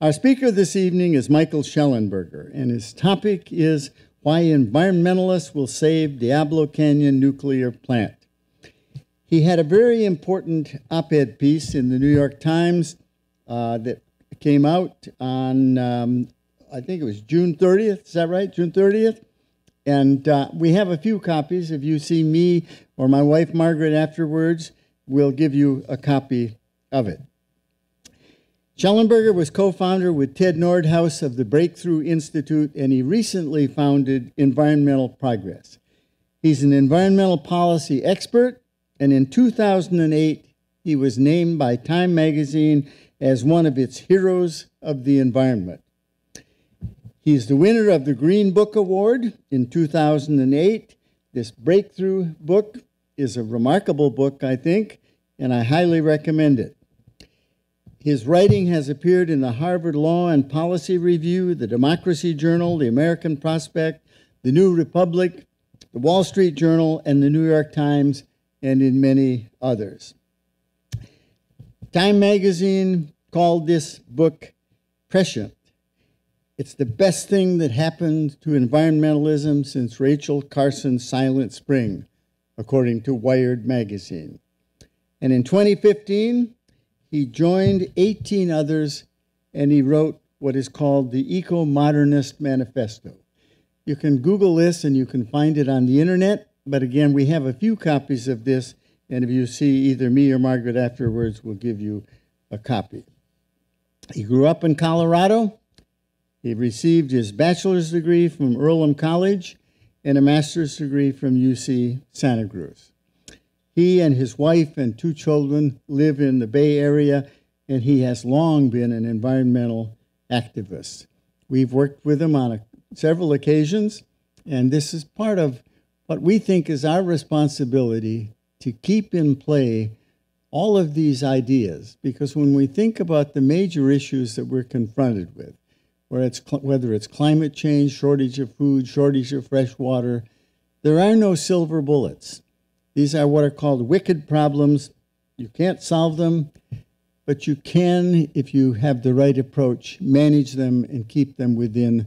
Our speaker this evening is Michael Shellenberger, and his topic is Why Environmentalists Will Save Diablo Canyon Nuclear Plant. He had a very important op ed piece in the New York Times uh, that came out on, um, I think it was June 30th, is that right? June 30th? And uh, we have a few copies. If you see me or my wife Margaret afterwards, we'll give you a copy of it. Shellenberger was co founder with Ted Nordhaus of the Breakthrough Institute, and he recently founded Environmental Progress. He's an environmental policy expert, and in 2008, he was named by Time magazine as one of its heroes of the environment. He's the winner of the Green Book Award in 2008. This breakthrough book is a remarkable book, I think, and I highly recommend it. His writing has appeared in the Harvard Law and Policy Review, the Democracy Journal, the American Prospect, the New Republic, the Wall Street Journal, and the New York Times, and in many others. Time magazine called this book prescient. It's the best thing that happened to environmentalism since Rachel Carson's Silent Spring, according to Wired magazine. And in 2015, he joined 18 others and he wrote what is called the Eco Modernist Manifesto. You can Google this and you can find it on the internet, but again, we have a few copies of this, and if you see either me or Margaret afterwards, we'll give you a copy. He grew up in Colorado. He received his bachelor's degree from Earlham College and a master's degree from UC Santa Cruz. He and his wife and two children live in the Bay Area, and he has long been an environmental activist. We've worked with him on a, several occasions, and this is part of what we think is our responsibility to keep in play all of these ideas because when we think about the major issues that we're confronted with, it's whether it's climate change, shortage of food, shortage of fresh water, there are no silver bullets. These are what are called wicked problems. You can't solve them, but you can, if you have the right approach, manage them and keep them within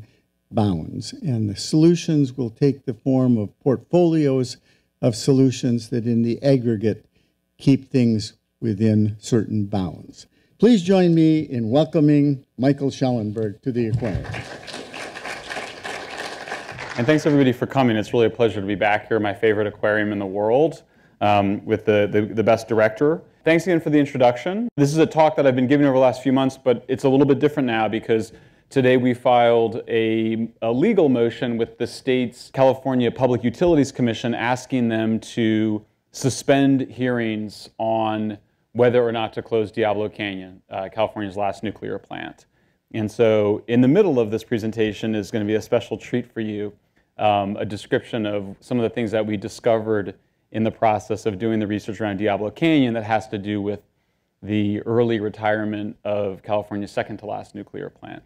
bounds. And the solutions will take the form of portfolios of solutions that, in the aggregate, keep things within certain bounds. Please join me in welcoming Michael Schellenberg to the aquarium. And thanks everybody for coming. It's really a pleasure to be back here, my favorite aquarium in the world, um, with the, the, the best director. Thanks again for the introduction. This is a talk that I've been giving over the last few months, but it's a little bit different now because Today we filed a, a, legal motion with the state's California Public Utilities Commission asking them to suspend hearings on whether or not to close Diablo Canyon, uh, California's last nuclear plant. And so in the middle of this presentation is going to be a special treat for you, um, a description of some of the things that we discovered in the process of doing the research around Diablo Canyon that has to do with the early retirement of California's second to last nuclear plant.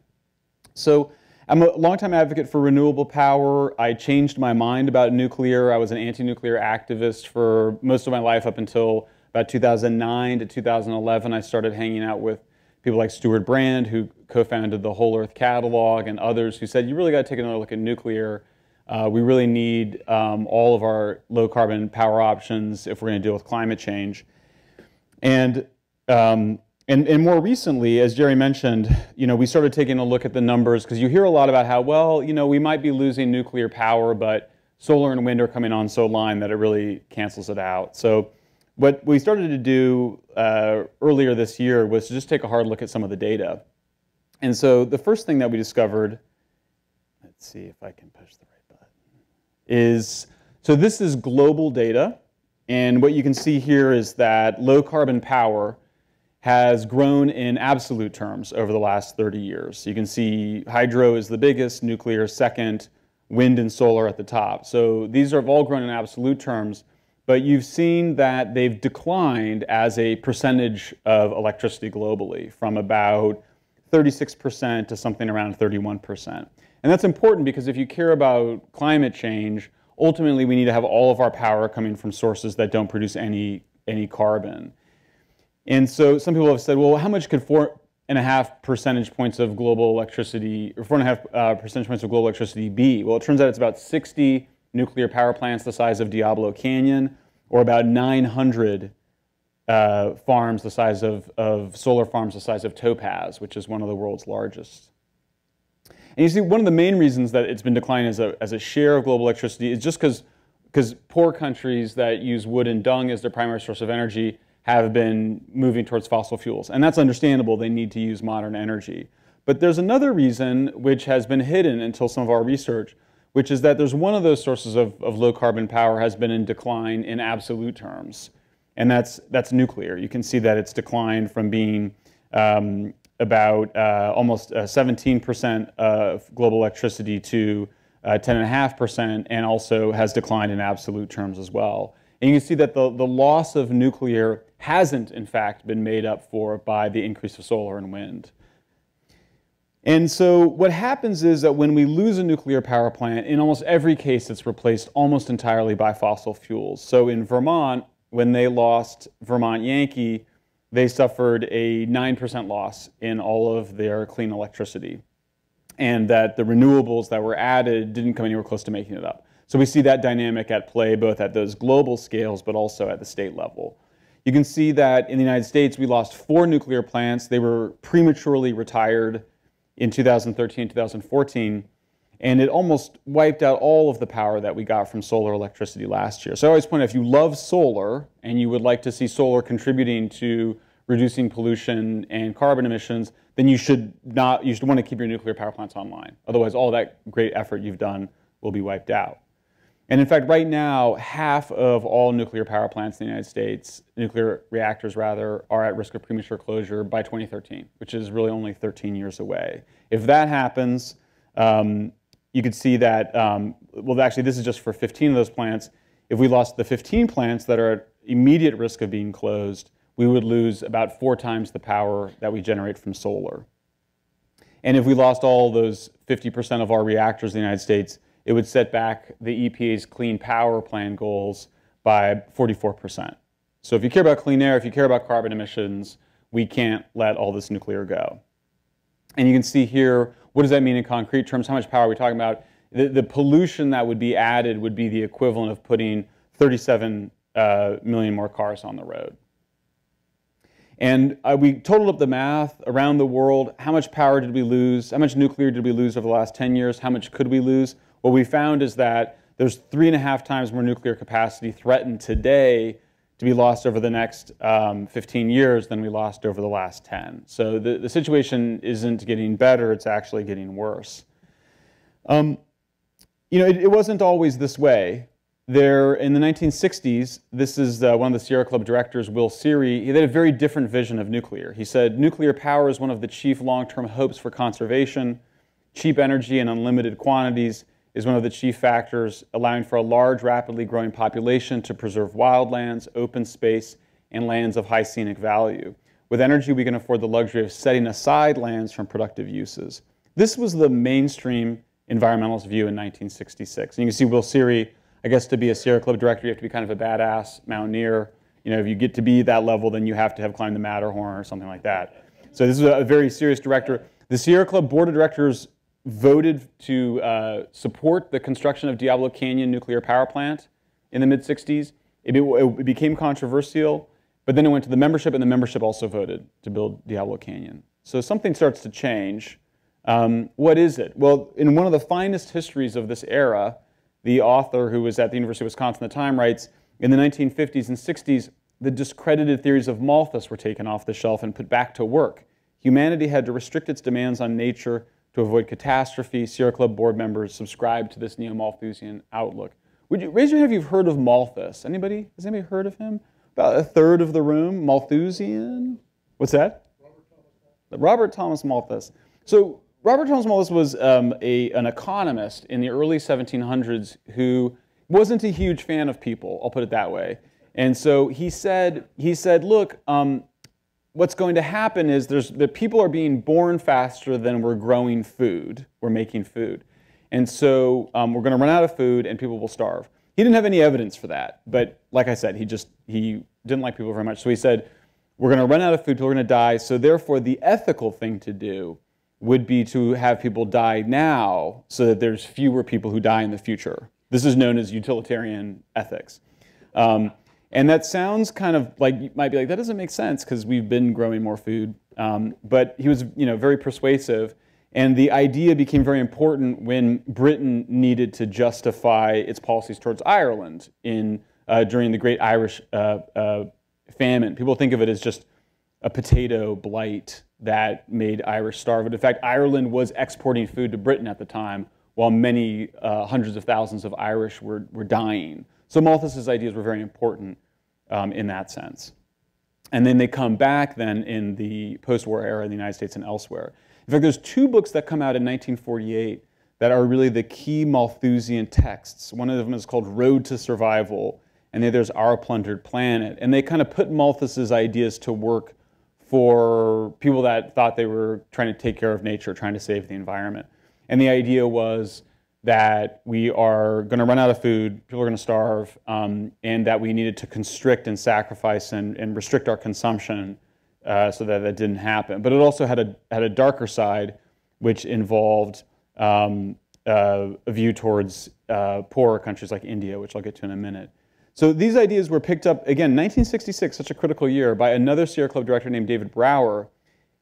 So I'm a longtime advocate for renewable power. I changed my mind about nuclear. I was an anti-nuclear activist for most of my life up until about 2009 to 2011. I started hanging out with people like Stewart Brand, who co-founded the Whole Earth Catalog, and others who said, you really got to take another look at nuclear. Uh, we really need um, all of our low carbon power options if we're going to deal with climate change. And um, and, and more recently, as Jerry mentioned, you know, we started taking a look at the numbers because you hear a lot about how, well, you know, we might be losing nuclear power, but solar and wind are coming on so line that it really cancels it out. So what we started to do uh, earlier this year was to just take a hard look at some of the data. And so the first thing that we discovered, let's see if I can push the right button, is, so this is global data. And what you can see here is that low carbon power has grown in absolute terms over the last 30 years. You can see hydro is the biggest, nuclear second, wind and solar at the top. So these have all grown in absolute terms, but you've seen that they've declined as a percentage of electricity globally from about 36% to something around 31%. And that's important because if you care about climate change, ultimately we need to have all of our power coming from sources that don't produce any, any carbon. And so some people have said, well, how much could for, and a half percentage points of global electricity, or four and a half uh, percentage points of global electricity be? Well, it turns out it's about 60 nuclear power plants the size of Diablo Canyon, or about 900 uh, farms the size of, of solar farms the size of Topaz, which is one of the world's largest. And you see, one of the main reasons that it's been declining as a, as a share of global electricity is just because because poor countries that use wood and dung as their primary source of energy have been moving towards fossil fuels. And that's understandable. They need to use modern energy. But there's another reason which has been hidden until some of our research, which is that there's one of those sources of, of low carbon power has been in decline in absolute terms. And that's, that's nuclear. You can see that it's declined from being um, about uh, almost 17% uh, of global electricity to 10.5%, uh, and also has declined in absolute terms as well. And you can see that the, the loss of nuclear hasn't, in fact, been made up for by the increase of solar and wind. And so what happens is that when we lose a nuclear power plant, in almost every case, it's replaced almost entirely by fossil fuels. So in Vermont, when they lost Vermont Yankee, they suffered a 9% loss in all of their clean electricity. And that the renewables that were added didn't come anywhere close to making it up. So we see that dynamic at play both at those global scales, but also at the state level. You can see that in the United States, we lost four nuclear plants. They were prematurely retired in 2013, 2014, and it almost wiped out all of the power that we got from solar electricity last year. So I always point out, if you love solar and you would like to see solar contributing to reducing pollution and carbon emissions, then you should not, you should want to keep your nuclear power plants online. Otherwise, all that great effort you've done will be wiped out. And in fact, right now, half of all nuclear power plants in the United States, nuclear reactors rather, are at risk of premature closure by 2013, which is really only 13 years away. If that happens, um, you could see that, um, well, actually, this is just for 15 of those plants. If we lost the 15 plants that are at immediate risk of being closed, we would lose about four times the power that we generate from solar. And if we lost all those 50% of our reactors in the United States, it would set back the EPA's clean power plan goals by 44%. So if you care about clean air, if you care about carbon emissions, we can't let all this nuclear go. And you can see here, what does that mean in concrete terms? How much power are we talking about? The, the pollution that would be added would be the equivalent of putting 37 uh, million more cars on the road. And uh, we totaled up the math around the world. How much power did we lose? How much nuclear did we lose over the last 10 years? How much could we lose? What we found is that there's three and a half times more nuclear capacity threatened today to be lost over the next um, 15 years than we lost over the last 10. So the, the situation isn't getting better, it's actually getting worse. Um, you know, it, it, wasn't always this way. There, in the 1960s, this is uh, one of the Sierra Club directors, Will Siri, he had a very different vision of nuclear. He said, nuclear power is one of the chief long-term hopes for conservation, cheap energy in unlimited quantities, is one of the chief factors allowing for a large, rapidly growing population to preserve wildlands, open space, and lands of high scenic value. With energy, we can afford the luxury of setting aside lands from productive uses. This was the mainstream environmentalist view in 1966. And you can see Will Siri, I guess to be a Sierra Club director, you have to be kind of a badass mountaineer. You know, if you get to be that level, then you have to have climbed the Matterhorn or something like that. So this is a very serious director. The Sierra Club board of directors voted to uh, support the construction of Diablo Canyon nuclear power plant in the mid 60s. It, it, became controversial, but then it went to the membership, and the membership also voted to build Diablo Canyon. So something starts to change. Um, what is it? Well, in one of the finest histories of this era, the author who was at the University of Wisconsin at the time writes in the 1950s and 60s, the discredited theories of Malthus were taken off the shelf and put back to work. Humanity had to restrict its demands on nature to avoid catastrophe, Sierra Club board members subscribe to this neo-Malthusian outlook. Would you raise your hand if you've heard of Malthus? Anybody? Has anybody heard of him? About a third of the room, Malthusian. What's that? Robert Thomas, Robert Thomas Malthus. So Robert Thomas Malthus was um, a, an economist in the early 1700s who wasn't a huge fan of people. I'll put it that way. And so he said, he said, look, um, what's going to happen is there's, the people are being born faster than we're growing food, we're making food. And so um, we're going to run out of food and people will starve. He didn't have any evidence for that, but like I said, he just he didn't like people very much. So he said, we're going to run out of food, people are going to die, so therefore the ethical thing to do would be to have people die now so that there's fewer people who die in the future. This is known as utilitarian ethics. Um, and that sounds kind of like you might be like that doesn't make sense because we've been growing more food. Um, but he was, you know, very persuasive, and the idea became very important when Britain needed to justify its policies towards Ireland in uh, during the Great Irish uh, uh, Famine. People think of it as just a potato blight that made Irish starve. But in fact, Ireland was exporting food to Britain at the time, while many uh, hundreds of thousands of Irish were, were dying. So Malthus's ideas were very important um, in that sense. And then they come back then in the post-war era in the United States and elsewhere. In fact, there's two books that come out in 1948 that are really the key Malthusian texts. One of them is called Road to Survival, and the other is Our Plundered Planet. And they kind of put Malthus's ideas to work for people that thought they were trying to take care of nature, trying to save the environment. And the idea was that we are going to run out of food, people are going to starve, um, and that we needed to constrict and sacrifice and, and restrict our consumption uh, so that that didn't happen. But it also had a, had a darker side, which involved um, uh, a view towards uh, poorer countries like India, which I'll get to in a minute. So these ideas were picked up, again, 1966, such a critical year, by another Sierra Club director named David Brower,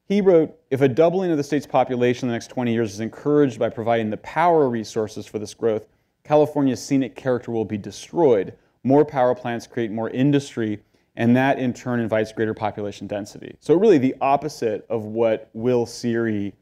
he wrote, if a doubling of the state's population in the next 20 years is encouraged by providing the power resources for this growth, California's scenic character will be destroyed. More power plants create more industry, and that in turn invites greater population density. So really the opposite of what Will Siri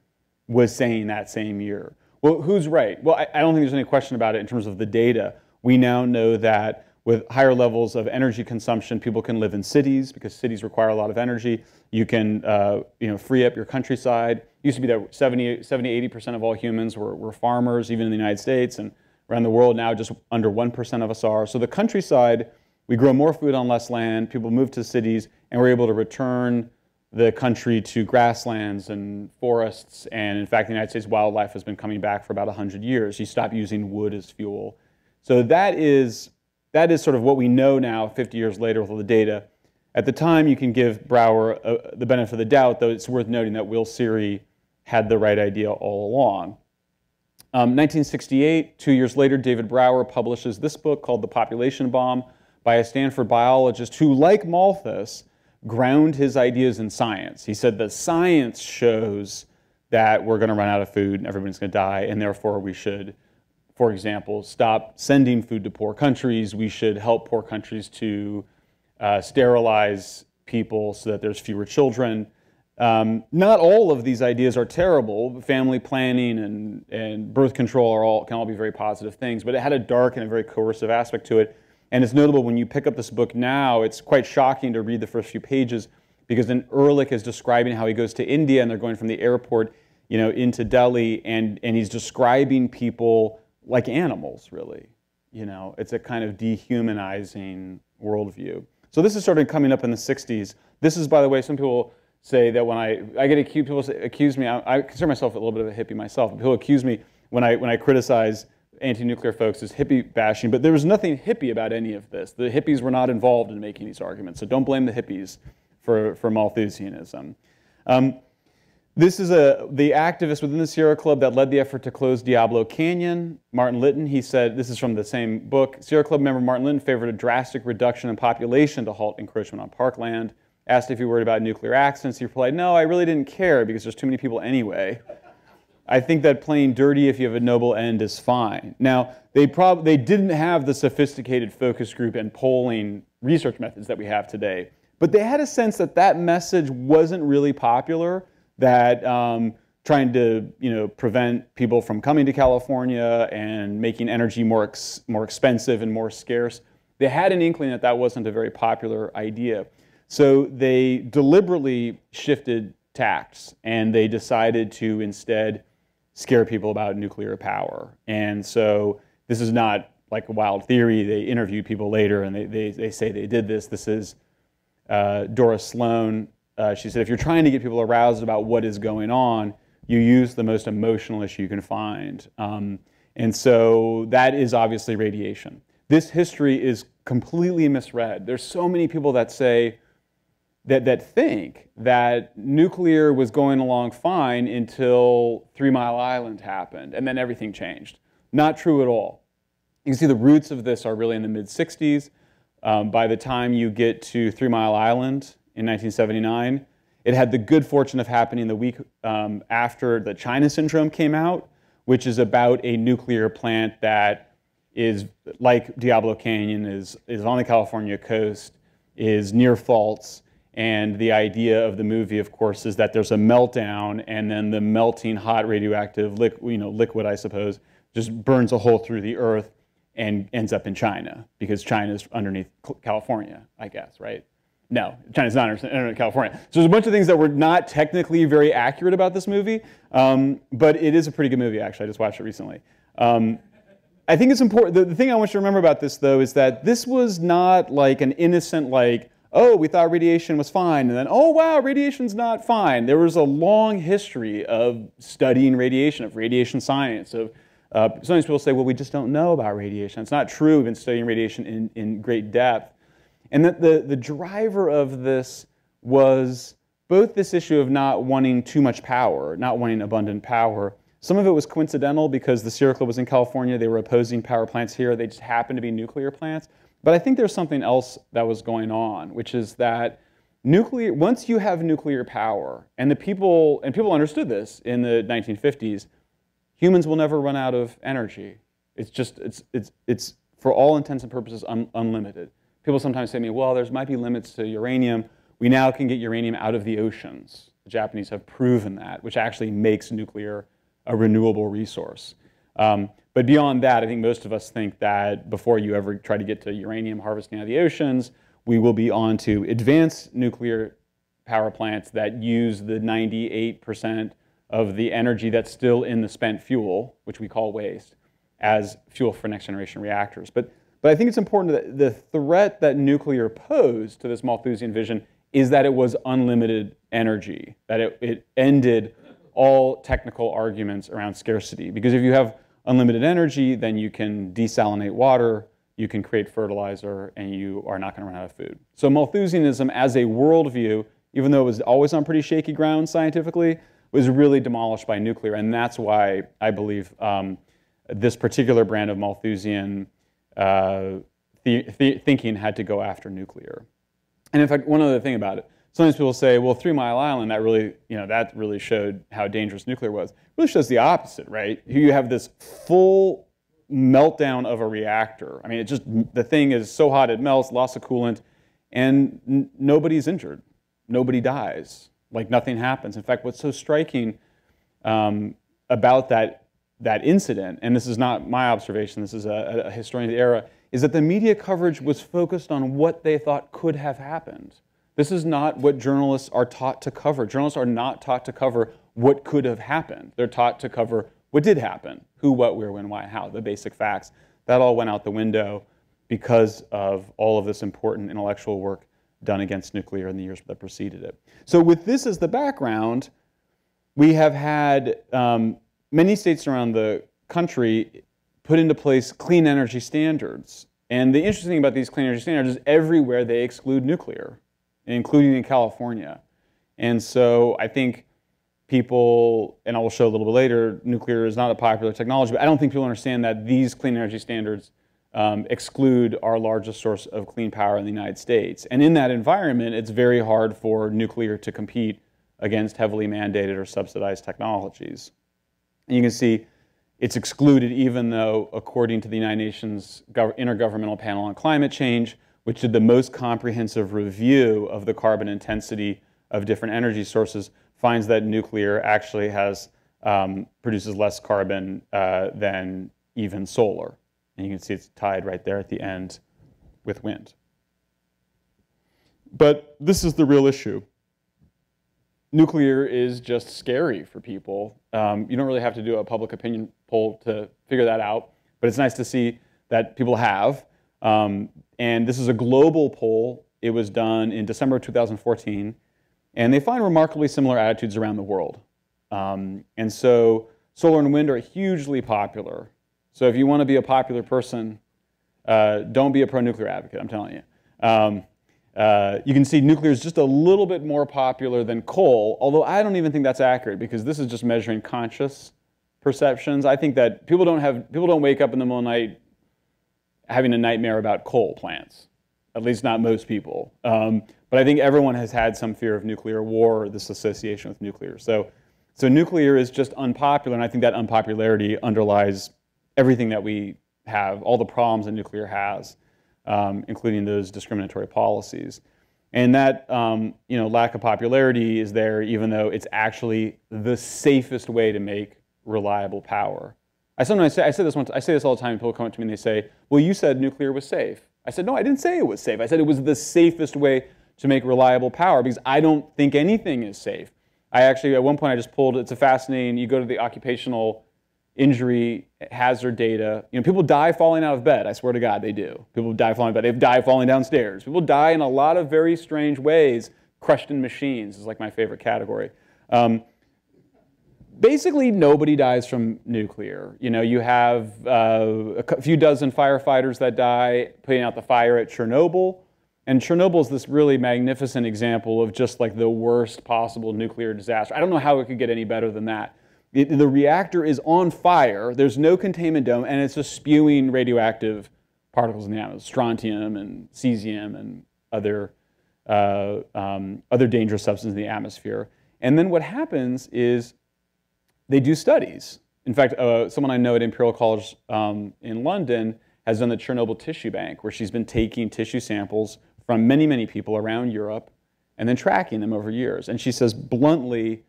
was saying that same year. Well, who's right? Well, I, I don't think there's any question about it in terms of the data. We now know that with higher levels of energy consumption, people can live in cities because cities require a lot of energy. You can uh, you know, free up your countryside. It used to be that 70, 70 80% of all humans were, were farmers, even in the United States and around the world. Now, just under 1% of us are. So, the countryside, we grow more food on less land, people move to cities, and we're able to return the country to grasslands and forests. And in fact, the United States wildlife has been coming back for about 100 years. You stop using wood as fuel. So, that is that is sort of what we know now 50 years later with all the data. At the time, you can give Brower uh, the benefit of the doubt, though it's worth noting that Will Siri had the right idea all along. Um, 1968, two years later, David Brower publishes this book called The Population Bomb by a Stanford biologist who, like Malthus, ground his ideas in science. He said that science shows that we're going to run out of food and everybody's going to die, and therefore we should for example, stop sending food to poor countries. We should help poor countries to uh, sterilize people so that there's fewer children. Um, not all of these ideas are terrible. Family planning and, and birth control are all, can all be very positive things, but it had a dark and a very coercive aspect to it. And it's notable when you pick up this book now, it's quite shocking to read the first few pages because then Ehrlich is describing how he goes to India and they're going from the airport you know, into Delhi and, and he's describing people like animals, really. You know, it's a kind of dehumanizing worldview. So this is started coming up in the 60s. This is, by the way, some people say that when I, I get accused, people say, accuse me, I, I, consider myself a little bit of a hippie myself. People accuse me when I, when I criticize anti-nuclear folks as hippie bashing, but there was nothing hippie about any of this. The hippies were not involved in making these arguments, so don't blame the hippies for, for Malthusianism. Um, this is a, the activist within the Sierra Club that led the effort to close Diablo Canyon, Martin Litton. He said, this is from the same book, Sierra Club member Martin Litton favored a drastic reduction in population to halt encroachment on parkland. Asked if he worried about nuclear accidents, he replied, no, I really didn't care because there's too many people anyway. I think that playing dirty if you have a noble end is fine. Now, they, prob- they didn't have the sophisticated focus group and polling research methods that we have today, but they had a sense that that message wasn't really popular that um, trying to you know prevent people from coming to California and making energy more ex- more expensive and more scarce. They had an inkling that that wasn't a very popular idea, so they deliberately shifted tax and they decided to instead scare people about nuclear power. And so this is not like a wild theory. They interviewed people later and they, they, they say they did this. This is uh, Doris Sloan, uh, she said, if you're trying to get people aroused about what is going on, you use the most emotional issue you can find. Um, and so that is obviously radiation. This history is completely misread. There's so many people that say that, that think that nuclear was going along fine until Three Mile Island happened, and then everything changed. Not true at all. You can see the roots of this are really in the mid 60s. Um, by the time you get to Three Mile Island in 1979, it had the good fortune of happening the week um, after the China Syndrome came out, which is about a nuclear plant that is like Diablo Canyon, is, is on the California coast, is near faults. And the idea of the movie, of course, is that there's a meltdown, and then the melting hot radioactive liquid, you know, liquid, I suppose, just burns a hole through the earth and ends up in China because China's underneath California, I guess, right? No, China's not in California. So there's a bunch of things that were not technically very accurate about this movie, um, but it is a pretty good movie, actually. I just watched it recently. Um, I think it's important. The, the thing I want you to remember about this, though, is that this was not like an innocent, like, oh, we thought radiation was fine, and then, oh, wow, radiation's not fine. There was a long history of studying radiation, of radiation science, of uh, sometimes people say, well, we just don't know about radiation. It's not true. We've been studying radiation in, in great depth. And that the, the driver of this was both this issue of not wanting too much power, not wanting abundant power. Some of it was coincidental because the Sierra Club was in California. They were opposing power plants here. They just happened to be nuclear plants. But I think there's something else that was going on, which is that nuclear, once you have nuclear power, and the people, and people understood this in the 1950s, humans will never run out of energy. It's just, it's, it's, it's for all intents and purposes, un, unlimited. People sometimes say to me, well, there might be limits to uranium. We now can get uranium out of the oceans. The Japanese have proven that, which actually makes nuclear a renewable resource. Um, but beyond that, I think most of us think that before you ever try to get to uranium harvesting out of the oceans, we will be on to advanced nuclear power plants that use the 98% of the energy that's still in the spent fuel, which we call waste, as fuel for next generation reactors. But, but I think it's important that the threat that nuclear posed to this Malthusian vision is that it was unlimited energy, that it, it ended all technical arguments around scarcity. Because if you have unlimited energy, then you can desalinate water, you can create fertilizer, and you are not going to run out of food. So Malthusianism as a worldview, even though it was always on pretty shaky ground scientifically, was really demolished by nuclear, and that's why I believe um, this particular brand of Malthusian uh, th th thinking had to go after nuclear. And in fact, one other thing about it, sometimes people say, well, Three Mile Island, that really, you know, that really showed how dangerous nuclear was. It really shows the opposite, right? You have this full meltdown of a reactor. I mean, it just, the thing is so hot it melts, loss of coolant, and nobody's injured. Nobody dies like nothing happens. In fact, what's so striking um, about that, that incident, and this is not my observation, this is a, a historian of the era, is that the media coverage was focused on what they thought could have happened. This is not what journalists are taught to cover. Journalists are not taught to cover what could have happened. They're taught to cover what did happen who, what, where, when, why, how, the basic facts. That all went out the window because of all of this important intellectual work done against nuclear in the years that preceded it. So with this as the background, we have had um, many states around the country put into place clean energy standards. And the interesting thing about these clean energy standards is everywhere they exclude nuclear, including in California. And so I think people, and I will show a little bit later, nuclear is not a popular technology, but I don't think people understand that these clean energy standards um, exclude our largest source of clean power in the United States. And in that environment, it's very hard for nuclear to compete against heavily mandated or subsidized technologies. And you can see it's excluded even though, according to the United Nations Intergovernmental Panel on Climate Change, which did the most comprehensive review of the carbon intensity of different energy sources, finds that nuclear actually has um, produces less carbon uh, than even solar. And you can see it's tied right there at the end with wind. But this is the real issue. Nuclear is just scary for people. Um, you don't really have to do a public opinion poll to figure that out, but it's nice to see that people have. Um, and this is a global poll. It was done in December 2014, and they find remarkably similar attitudes around the world. Um, and so solar and wind are hugely popular so if you want to be a popular person, uh, don't be a pro-nuclear advocate, I'm telling you. Uh, you can see nuclear is just a little bit more popular than coal, although I don't even think that's accurate because this is just measuring conscious perceptions. I think that people don't have people don't wake up in the middle of the night having a nightmare about coal plants. At least not most people. Um, but I think everyone has had some fear of nuclear war or this association with nuclear. So, so nuclear is just unpopular, and I think that unpopularity underlies everything that we have, all the problems that nuclear has, um, including those discriminatory policies. And that um, you know, lack of popularity is there even though it's actually the safest way to make reliable power. I sometimes say, I say this once, I say this all the time, people come up to me and they say, well, you said nuclear was safe. I said, no, I didn't say it was safe. I said it was the safest way to make reliable power because I don't think anything is safe. I actually, at one point, I just pulled, it's a fascinating, you go to the occupational injury hazard data. You know, people die falling out of bed. I swear to God, they do. People die falling out of bed. They die falling downstairs. People die in a lot of very strange ways. Crushed in machines is like my favorite category. Um, basically nobody dies from nuclear. You know, you have uh, a few dozen firefighters that die putting out the fire at Chernobyl. And Chernobyl is this really magnificent example of just like the worst possible nuclear disaster. I don't know how it could get any better than that. The reactor is on fire, there's no containment dome, and it's just spewing radioactive particles in the atmosphere, strontium and cesium and other, uh, um, other dangerous substances in the atmosphere. And then what happens is they do studies. In fact, uh, someone I know at Imperial College um, in London has done the Chernobyl Tissue Bank, where she's been taking tissue samples from many, many people around Europe and then tracking them over years. And she says bluntly,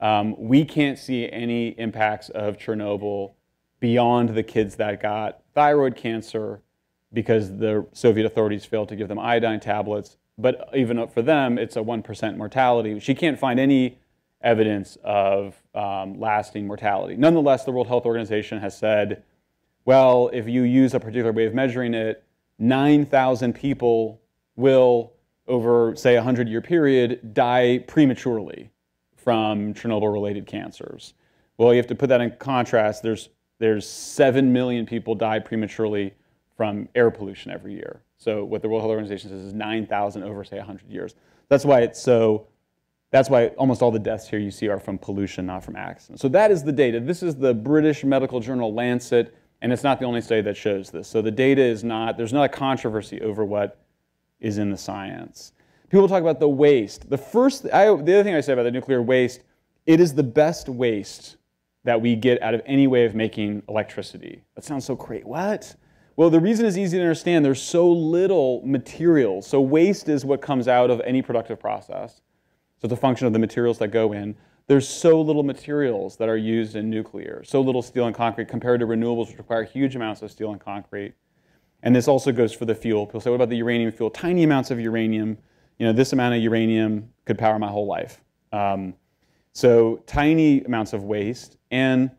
um, we can't see any impacts of Chernobyl beyond the kids that got thyroid cancer because the Soviet authorities failed to give them iodine tablets. But even for them, it's a 1% mortality. She can't find any evidence of um, lasting mortality. Nonetheless, the World Health Organization has said, well, if you use a particular way of measuring it, 9,000 people will, over, say, a 100 year period, die prematurely from Chernobyl related cancers. Well, you have to put that in contrast. There's, there's 7 million people die prematurely from air pollution every year. So, what the World Health Organization says is 9,000 over, say, 100 years. That's why it's so that's why almost all the deaths here you see are from pollution, not from accidents. So that is the data. This is the British medical journal Lancet, and it's not the only study that shows this. So the data is not, there's not a controversy over what is in the science. People talk about the waste. The first, I, the other thing I say about the nuclear waste, it is the best waste that we get out of any way of making electricity. That sounds so great. What? Well, the reason is easy to understand. There's so little material. So waste is what comes out of any productive process. So it's a function of the materials that go in. There's so little materials that are used in nuclear, so little steel and concrete compared to renewables, which require huge amounts of steel and concrete. And this also goes for the fuel. People say, what about the uranium fuel? Tiny amounts of uranium. You know, this amount of uranium could power my whole life. Um, so tiny amounts of waste. And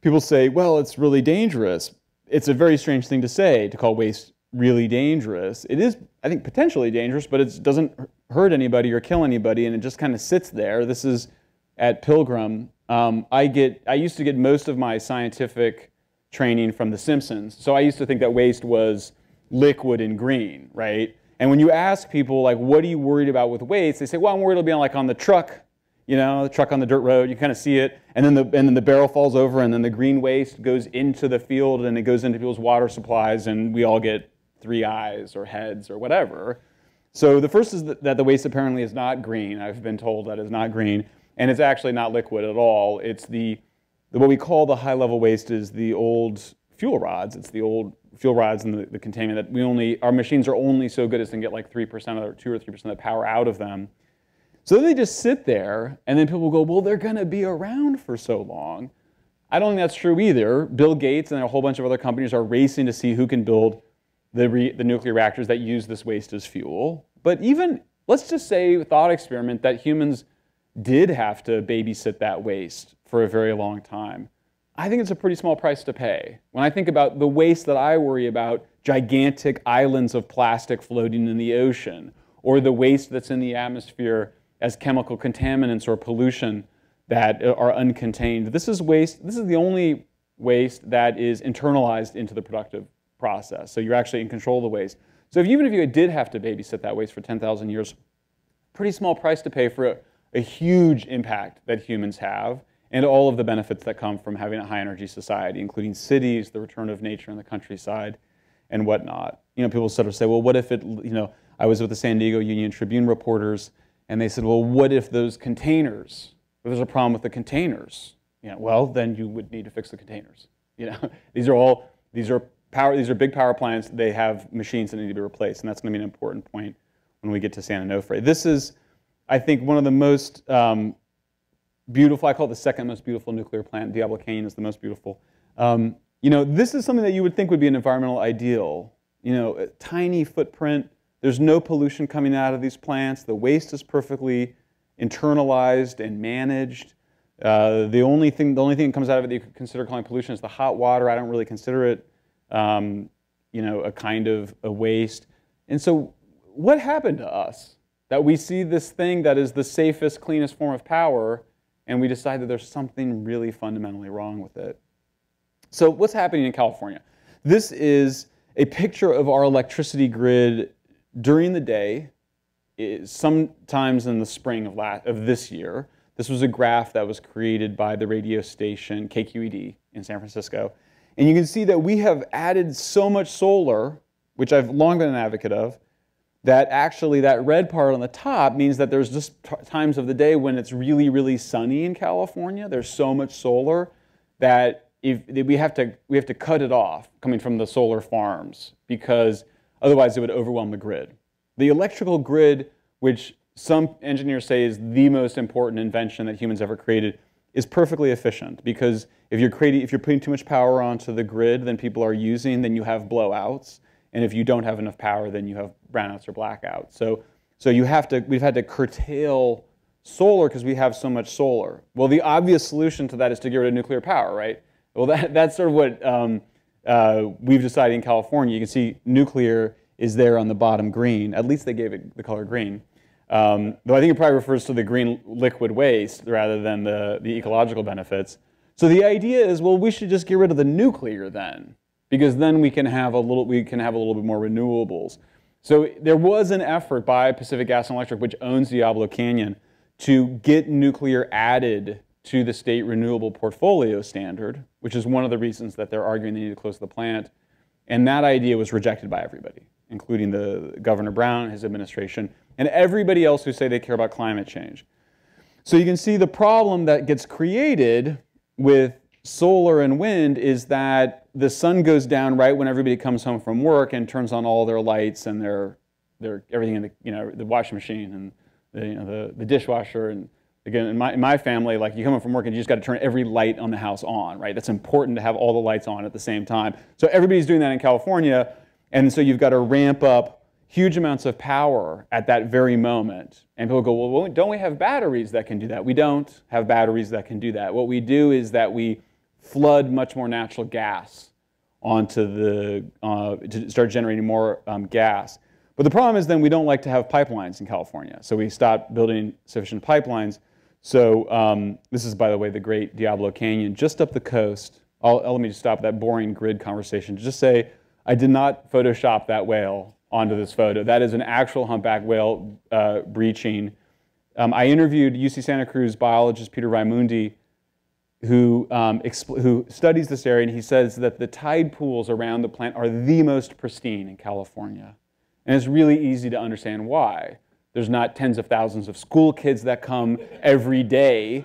people say, well, it's really dangerous. It's a very strange thing to say, to call waste really dangerous. It is, I think, potentially dangerous, but it doesn't hurt anybody or kill anybody, and it just kind of sits there. This is at Pilgrim. Um, I get, I used to get most of my scientific training from The Simpsons, so I used to think that waste was liquid and green, right? And when you ask people like, what are you worried about with waste? They say, well, I'm worried it'll be on, like on the truck, you know, the truck on the dirt road. You kind of see it, and then the and then the barrel falls over, and then the green waste goes into the field, and it goes into people's water supplies, and we all get three eyes or heads or whatever. So the first is that the waste apparently is not green. I've been told that it's not green, and it's actually not liquid at all. It's the, the what we call the high level waste is the old fuel rods. It's the old fuel rods and the, the containment that we only our machines are only so good as to get like three percent or two or three percent of the power out of them. So they just sit there, and then people go, well, they're going to be around for so long. I don't think that's true either. Bill Gates and a whole bunch of other companies are racing to see who can build the, re, the nuclear reactors that use this waste as fuel. But even, let's just say, thought experiment that humans did have to babysit that waste for a very long time. I think it's a pretty small price to pay. When I think about the waste that I worry about, gigantic islands of plastic floating in the ocean, or the waste that's in the atmosphere as chemical contaminants or pollution that are uncontained. This is waste, this is the only waste that is internalized into the productive process. So you're actually in control of the waste. So if, even if you did have to babysit that waste for 10,000 years, pretty small price to pay for a, a huge impact that humans have and all of the benefits that come from having a high energy society, including cities, the return of nature in the countryside, and whatnot. You know, people sort of say, well, what if it, you know, I was with the San Diego Union Tribune reporters, and they said, well, what if those containers, if there's a problem with the containers? You know, well, then you would need to fix the containers. You know, these are all, these are power, these are big power plants. They have machines that need to be replaced, and that's going to be an important point when we get to San Onofre. This is, I think, one of the most um, beautiful, I call it the second most beautiful nuclear plant. Diablo Canyon is the most beautiful. Um, you know, this is something that you would think would be an environmental ideal. You know, tiny footprint. There's no pollution coming out of these plants. The waste is perfectly internalized and managed. Uh, the only thing, the only thing that comes out of it that you could consider calling pollution is the hot water. I don't really consider it, um, you know, a kind of a waste. And so, what happened to us that we see this thing that is the safest, cleanest form of power, and we decide that there's something really fundamentally wrong with it. So what's happening in California? This is a picture of our electricity grid during the day, sometimes in the spring of, last, of this year. This was a graph that was created by the radio station KQED in San Francisco. And you can see that we have added so much solar, which I've long been an advocate of, that actually that red part on the top means that there's just times of the day when it's really, really sunny in California. There's so much solar that if we have to we have to cut it off coming from the solar farms because otherwise it would overwhelm the grid. The electrical grid, which some engineers say is the most important invention that humans ever created, is perfectly efficient because if you're creating if you're putting too much power onto the grid than people are using, then you have blowouts. And if you don't have enough power, then you have brownouts or blackouts. So, so you have to, we've had to curtail solar because we have so much solar. Well, the obvious solution to that is to get rid of nuclear power, right? Well, that, that's sort of what um, uh, we've decided in California. You can see nuclear is there on the bottom green. At least they gave it the color green. Um, though I think it probably refers to the green liquid waste rather than the, the ecological benefits. So the idea is, well, we should just get rid of the nuclear then because then we can have a little we can have a little bit more renewables. So there was an effort by Pacific Gas and Electric, which owns Diablo Canyon, to get nuclear added to the state renewable portfolio standard, which is one of the reasons that they're arguing they need to close the plant. And that idea was rejected by everybody, including the Governor Brown, his administration, and everybody else who say they care about climate change. So you can see the problem that gets created with solar and wind is that the sun goes down right when everybody comes home from work and turns on all their lights and their, their everything in the, you know, the washing machine and the, you know, the, the dishwasher. And again, in my, in my family, like you come home from work and you just got to turn every light on the house on, right? That's important to have all the lights on at the same time. So everybody's doing that in California. And so you've got to ramp up huge amounts of power at that very moment. And people go, well, don't we have batteries that can do that? We don't have batteries that can do that. What we do is that we flood much more natural gas onto the, uh, to start generating more um, gas. But the problem is then we don't like to have pipelines in California. So we stopped building sufficient pipelines. So um, this is, by the way, the great Diablo Canyon, just up the coast. I'll, let me just stop that boring grid conversation. To just say, I did not Photoshop that whale onto this photo. That is an actual humpback whale uh, breaching. Um, I interviewed UC Santa Cruz biologist Peter Raimondi, who, um, who studies this area, and he says that the tide pools around the plant are the most pristine in California. And it's really easy to understand why. There's not tens of thousands of school kids that come every day.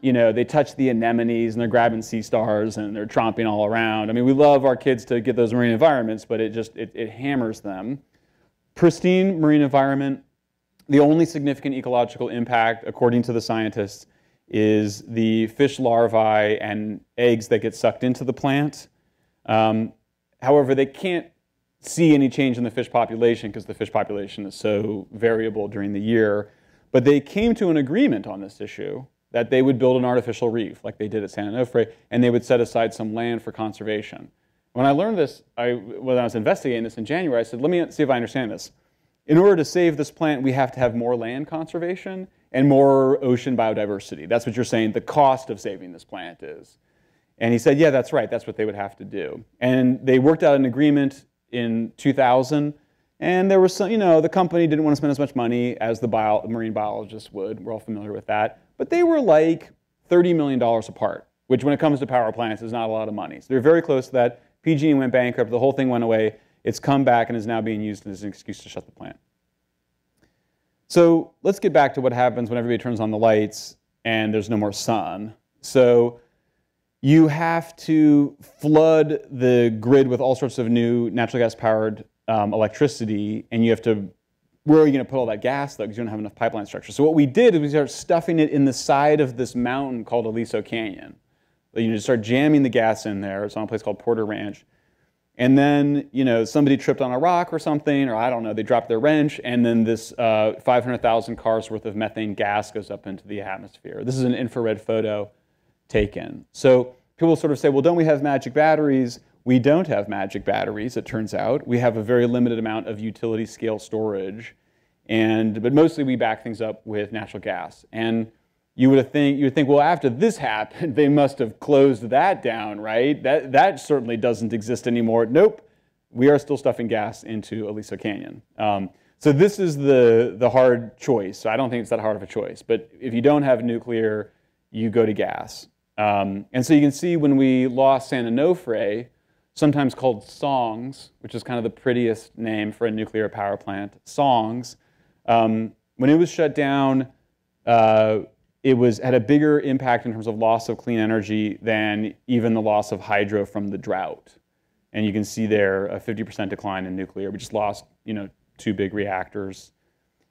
You know, they touch the anemones and they're grabbing sea stars and they're tromping all around. I mean, we love our kids to get those marine environments, but it just, it, it hammers them. Pristine marine environment, the only significant ecological impact, according to the scientists, is the fish larvae and eggs that get sucked into the plant. Um, however, they can't see any change in the fish population because the fish population is so variable during the year. But they came to an agreement on this issue that they would build an artificial reef like they did at San Onofre, and they would set aside some land for conservation. When I learned this, I, when I was investigating this in January, I said, let me see if I understand this. In order to save this plant, we have to have more land conservation and more ocean biodiversity. That's what you're saying the cost of saving this plant is. And he said, yeah, that's right. That's what they would have to do. And they worked out an agreement in 2000 And there was some, you know, the company didn't want to spend as much money as the, bio, marine biologists would. We're all familiar with that. But they were like $30 million apart, which when it comes to power plants is not a lot of money. So they're very close to that. PG&E went bankrupt, the whole thing went away. It's come back and is now being used as an excuse to shut the plant. So let's get back to what happens when everybody turns on the lights and there's no more sun. So you have to flood the grid with all sorts of new natural gas powered um, electricity, and you have to, where are you going to put all that gas though? Because you don't have enough pipeline structure. So what we did is we started stuffing it in the side of this mountain called Aliso Canyon. You just start jamming the gas in there. It's on a place called Porter Ranch. And then, you know, somebody tripped on a rock or something, or I don't know, they dropped their wrench, and then this uh, 500,000 cars worth of methane gas goes up into the atmosphere. This is an infrared photo taken. So people sort of say, well, don't we have magic batteries? We don't have magic batteries, it turns out. We have a very limited amount of utility scale storage. And, but mostly we back things up with natural gas. And you would think you would think, well, after this happened, they must have closed that down, right? That that certainly doesn't exist anymore. Nope, we are still stuffing gas into Aliso Canyon. Um, so this is the the hard choice. So I don't think it's that hard of a choice. But if you don't have nuclear, you go to gas. Um, and so you can see when we lost San Onofre, sometimes called SONGS, which is kind of the prettiest name for a nuclear power plant, SONGS. Um, when it was shut down, uh, it was had a bigger impact in terms of loss of clean energy than even the loss of hydro from the drought. And you can see there a 50% decline in nuclear. We just lost, you know, two big reactors,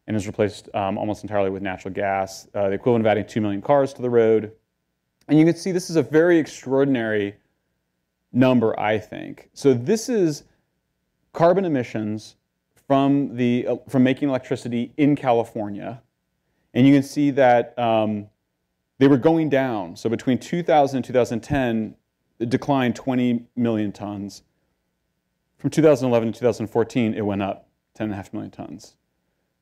and is replaced um, almost entirely with natural gas, uh, the equivalent of adding two million cars to the road. And you can see this is a very extraordinary number, I think. So this is carbon emissions from, the, uh, from making electricity in California. And you can see that um, they were going down. So between 2000 and 2010, it declined 20 million tons. From 2011 to 2014, it went up 10.5 million tons.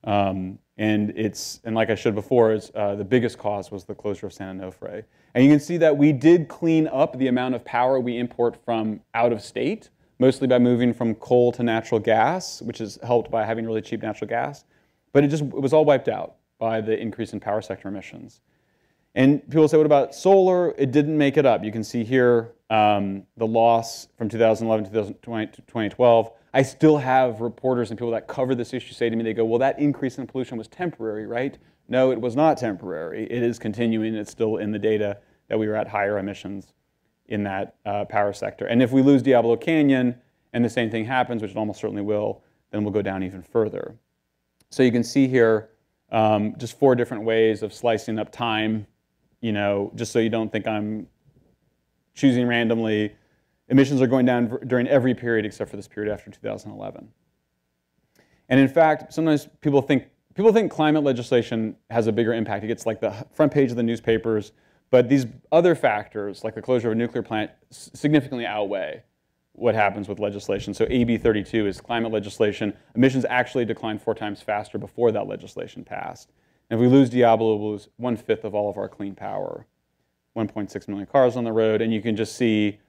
Um, and it's and like I showed before, uh, the biggest cause was the closure of San Onofre. And you can see that we did clean up the amount of power we import from out of state, mostly by moving from coal to natural gas, which is helped by having really cheap natural gas. But it just it was all wiped out by the increase in power sector emissions. And people say, what about solar? It didn't make it up. You can see here um, the loss from 2011 to 2012 I still have reporters and people that cover this issue say to me, they go, well, that increase in pollution was temporary, right? No, it was not temporary. It is continuing. It's still in the data that we were at higher emissions in that uh, power sector. And if we lose Diablo Canyon and the same thing happens, which it almost certainly will, then we'll go down even further. So you can see here um, just four different ways of slicing up time, you know, just so you don't think I'm choosing randomly Emissions are going down during every period except for this period after 2011. And in fact, sometimes people think people think climate legislation has a bigger impact. It gets like the front page of the newspapers, but these other factors, like the closure of a nuclear plant, significantly outweigh what happens with legislation. So AB 32 is climate legislation. Emissions actually declined four times faster before that legislation passed. And if we lose Diablo, we'll lose one fifth of all of our clean power. 1.6 million cars on the road, and you can just see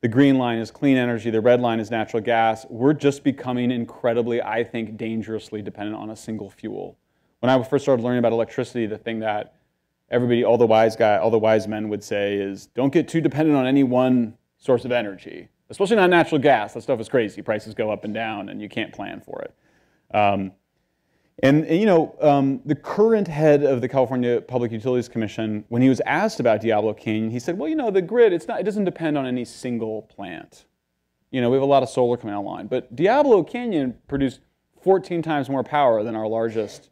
the green line is clean energy, the red line is natural gas. We're just becoming incredibly, I think, dangerously dependent on a single fuel. When I first started learning about electricity, the thing that everybody, all the wise guy, all the wise men would say is don't get too dependent on any one source of energy, especially not natural gas. That stuff is crazy. Prices go up and down, and you can't plan for it. Um, and, and, you know, um, the current head of the California Public Utilities Commission, when he was asked about Diablo Canyon, he said, well, you know, the grid, it's not, it doesn't depend on any single plant. You know, we have a lot of solar coming online. But Diablo Canyon produced 14 times more power than our largest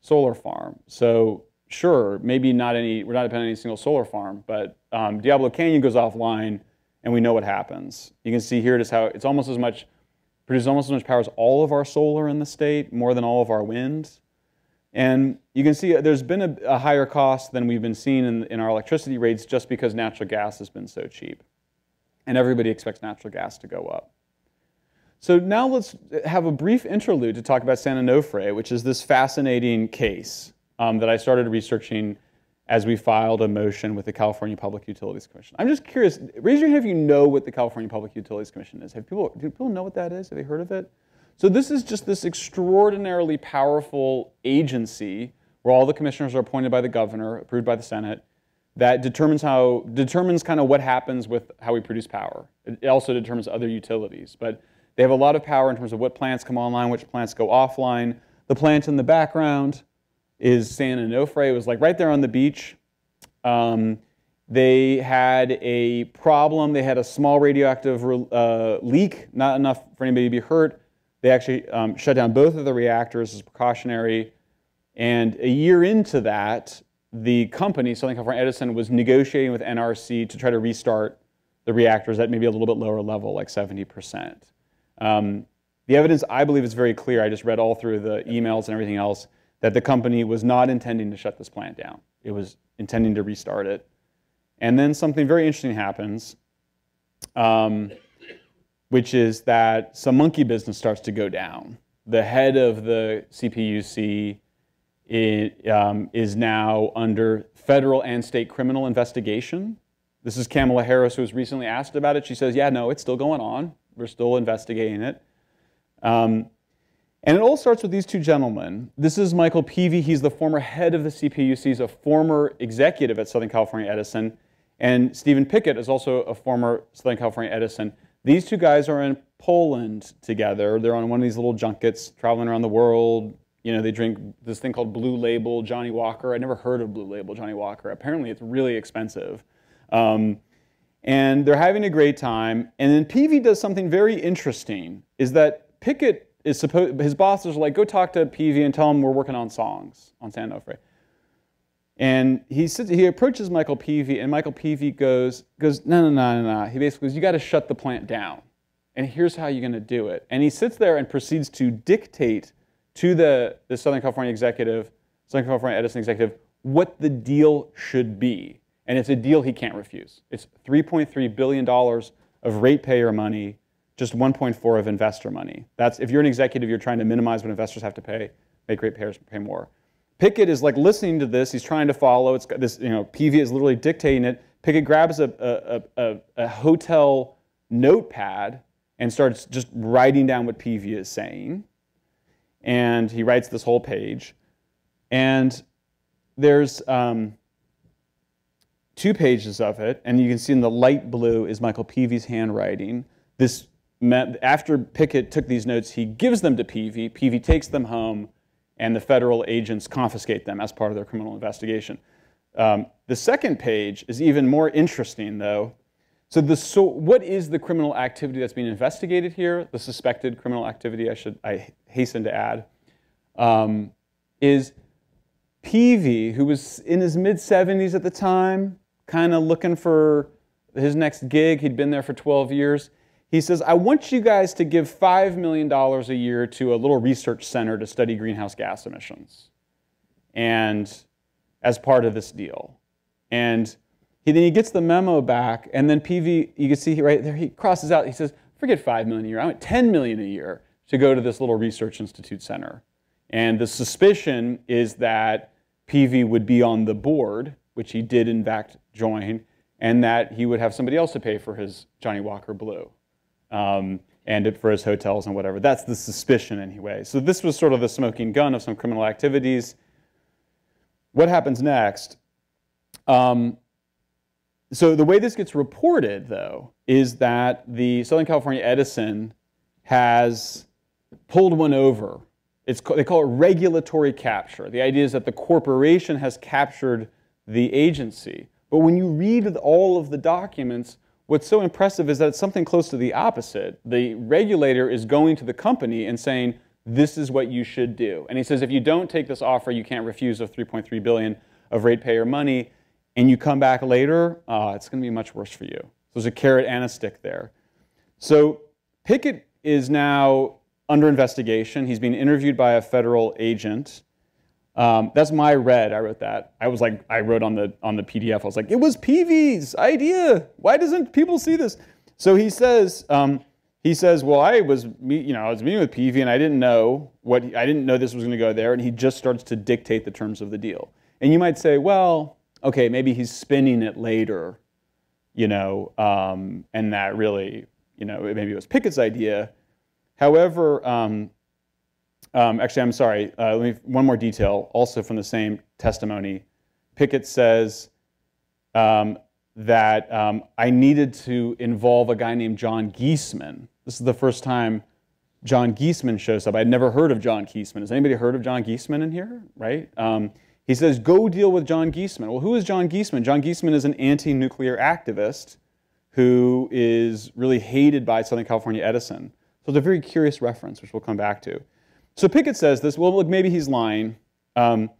solar farm. So sure, maybe not any, we're not dependent on any single solar farm, but um, Diablo Canyon goes offline and we know what happens. You can see here just how it's almost as much produces almost as much power as all of our solar in the state, more than all of our wind. And you can see uh, there's been a, a higher cost than we've been seeing in, in our electricity rates just because natural gas has been so cheap. And everybody expects natural gas to go up. So now let's have a brief interlude to talk about San Onofre, which is this fascinating case um, that I started researching as we filed a motion with the California Public Utilities Commission. I'm just curious, raise your hand if you know what the California Public Utilities Commission is. Have people, do people know what that is? Have they heard of it? So this is just this extraordinarily powerful agency where all the commissioners are appointed by the governor, approved by the Senate, that determines how determines kind of what happens with how we produce power. It also determines other utilities, but they have a lot of power in terms of what plants come online, which plants go offline. The plant in the background is San Onofre. It was like right there on the beach. Um, they had a problem. They had a small radioactive uh, leak, not enough for anybody to be hurt. They actually um, shut down both of the reactors as precautionary. And a year into that, the company, Southern California Edison, was negotiating with NRC to try to restart the reactors at maybe a little bit lower level, like 70%. Um, the evidence, I believe, is very clear. I just read all through the emails and everything else that the company was not intending to shut this plant down. It was intending to restart it. And then something very interesting happens, um, which is that some monkey business starts to go down. The head of the CPUC it, um, is now under federal and state criminal investigation. This is Kamala Harris, who was recently asked about it. She says, Yeah, no, it's still going on. We're still investigating it. Um, and it all starts with these two gentlemen. This is Michael Peevey. He's the former head of the CPUC, he's a former executive at Southern California Edison. And Stephen Pickett is also a former Southern California Edison. These two guys are in Poland together. They're on one of these little junkets traveling around the world, you know, they drink this thing called Blue Label Johnnie Walker. I never heard of Blue Label Johnnie Walker. Apparently, it's really expensive. Um, and they're having a great time. And then Peevey does something very interesting. Is that Pickett is supposed his bosses are like, go talk to Peevey and tell him we're working on songs on San Onofre. And he sits, he approaches Michael Peevey, and Michael Peevey goes, goes, no, no, no, no, no. He basically goes, you got to shut the plant down. And here's how you're going to do it. And he sits there and proceeds to dictate to the, the Southern California executive, Southern California Edison executive, what the deal should be. And it's a deal he can't refuse. It's $3.3 billion of ratepayer money, just 1.4 of investor money. That's if you're an executive, you're trying to minimize what investors have to pay, make ratepayers pay more. Pickett is like listening to this. He's trying to follow. It's got this, you know, Peevey is literally dictating it. Pickett grabs a, a, a, a hotel notepad and starts just writing down what Peevey is saying and he writes this whole page. And there's um, two pages of it, and you can see in the light blue is Michael Peevey's handwriting. This after Pickett took these notes, he gives them to Peevey. Peevey takes them home, and the federal agents confiscate them as part of their criminal investigation. Um, the second page is even more interesting, though. So, the, so what is the criminal activity that's being investigated here? The suspected criminal activity, I should I hasten to add, um, is Peevey, who was in his mid 70s at the time, kind of looking for his next gig. He'd been there for 12 years. He says, I want you guys to give $5 million a year to a little research center to study greenhouse gas emissions. And as part of this deal. And he, then he gets the memo back, and then Peevey, you can see right there, he crosses out. He says, forget 5 million a year. I want 10 million a year to go to this little research institute center. And the suspicion is that Peevey would be on the board, which he did in fact join, and that he would have somebody else to pay for his Johnnie Walker Blue um, and it, for his hotels and whatever. That's the suspicion anyway. So this was sort of the smoking gun of some criminal activities. What happens next? Um, so the way this gets reported, though, is that the Southern California Edison has pulled one over. It's, they call it regulatory capture. The idea is that the corporation has captured the agency. But when you read all of the documents, what's so impressive is that it's something close to the opposite. The regulator is going to the company and saying, this is what you should do. And he says, if you don't take this offer, you can't refuse of 3.3 billion of ratepayer money and you come back later, uh, it's going to be much worse for you. So there's a carrot and a stick there. So Pickett is now under investigation. He's being interviewed by a federal agent. Um, that's my red. I wrote that. I was like, I wrote on the on the PDF. I was like, it was Peevey's idea. Why doesn't people see this? So he says, um, he says, well, I was, you know, I was meeting with Peevey and I didn't know what I didn't know this was going to go there, and he just starts to dictate the terms of the deal. And you might say, well, okay, maybe he's spinning it later, you know, um, and that really, you know, maybe it was Pickett's idea. However, um, actually, I'm sorry. Uh, let me one more detail, also from the same testimony. Pickett says um, that um, I needed to involve a guy named John Geesman. This is the first time John Geesman shows up. I'd never heard of John Geesman. Has anybody heard of John Geesman in here? Right? Um, he says, go deal with John Geesman. Well, who is John Geesman? John Geesman is an anti-nuclear activist who is really hated by Southern California Edison. So it's a very curious reference, which we'll come back to. So Pickett says this, well, look, maybe he's lying. Um,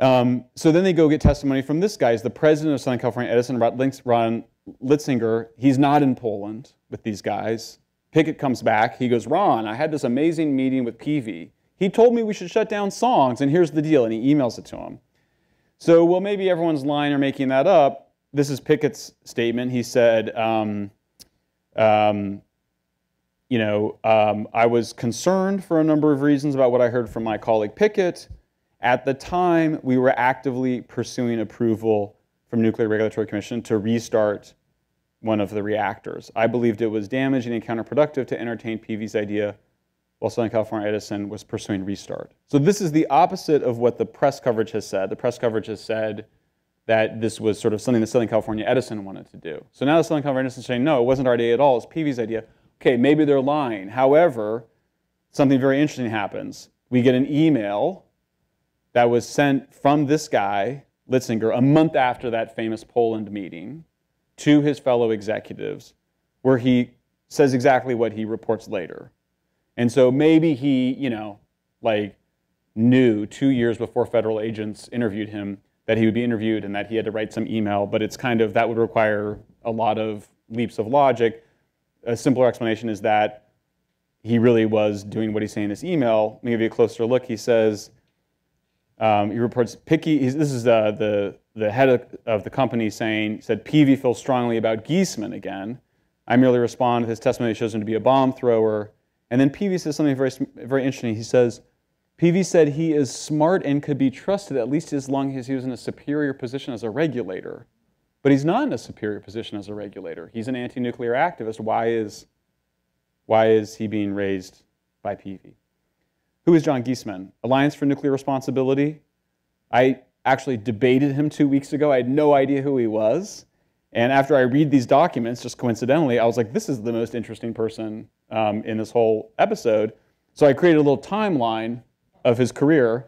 um, so then they go get testimony from this guy. He's the president of Southern California Edison, Ron Litzinger. He's not in Poland with these guys. Pickett comes back. He goes, Ron, I had this amazing meeting with Peevey. He told me we should shut down songs, and here's the deal. And he emails it to him. So, well, maybe everyone's lying or making that up. This is Pickett's statement. He said, um, um, you know, um, I was concerned for a number of reasons about what I heard from my colleague Pickett. At the time, we were actively pursuing approval from Nuclear Regulatory Commission to restart one of the reactors. I believed it was damaging and counterproductive to entertain Peevey's idea while Southern California Edison was pursuing restart. So this is the opposite of what the press coverage has said. The press coverage has said that this was sort of something that Southern California Edison wanted to do. So now Southern California Edison is saying, no, it wasn't our idea at all, it's Peevey's idea. Okay, maybe they're lying. However, something very interesting happens. We get an email that was sent from this guy, Litzinger, a month after that famous Poland meeting to his fellow executives, where he says exactly what he reports later. And so maybe he, you know, like knew two years before federal agents interviewed him that he would be interviewed and that he had to write some email, but it's kind of, that would require a lot of leaps of logic. A simpler explanation is that he really was doing what he's saying in this email. Let me give you a closer look. He says, um, he reports Picky, this is the, the head of, of, the company saying, said Peevey feels strongly about Geesman again. I merely respond, his testimony shows him to be a bomb thrower. And then Peevey says something very, very interesting. He says, Peevey said he is smart and could be trusted at least as long as he was in a superior position as a regulator. But he's not in a superior position as a regulator. He's an anti-nuclear activist. Why is, why is he being raised by Peevey? Who is John Geesman? Alliance for Nuclear Responsibility. I actually debated him two weeks ago. I had no idea who he was. And after I read these documents, just coincidentally, I was like, this is the most interesting person um, in this whole episode. So I created a little timeline of his career.